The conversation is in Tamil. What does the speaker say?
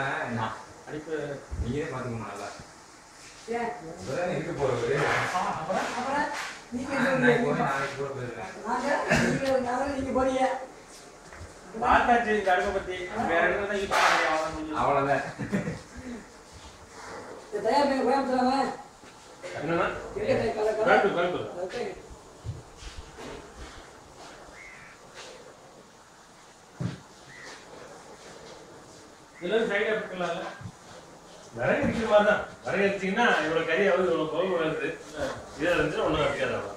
ஏன்னா நான் படிப்பு நீங்களே பார்த்துக்கணும் நல்லா. இப்பதான் இருக்க போறது நாளைக்கு போய் நாளைக்கு கூட போயிருக்கேன் நீங்க போறீங்க. அவ்வளவுதான் கோயம்புத்தூர் இதெல்லாம் சைடு எஃபெக்ட்லாம் இல்லை நிறைய இருக்கிற மாதிரி தான். நிறைய வச்சிங்கன்னா இவ்வளோ கறி ஆகுது இவ்வளோ கோபம் வருது இதாக இருந்துச்சுன்னா ஒன்றும் கிடைக்காது அவ்வளோ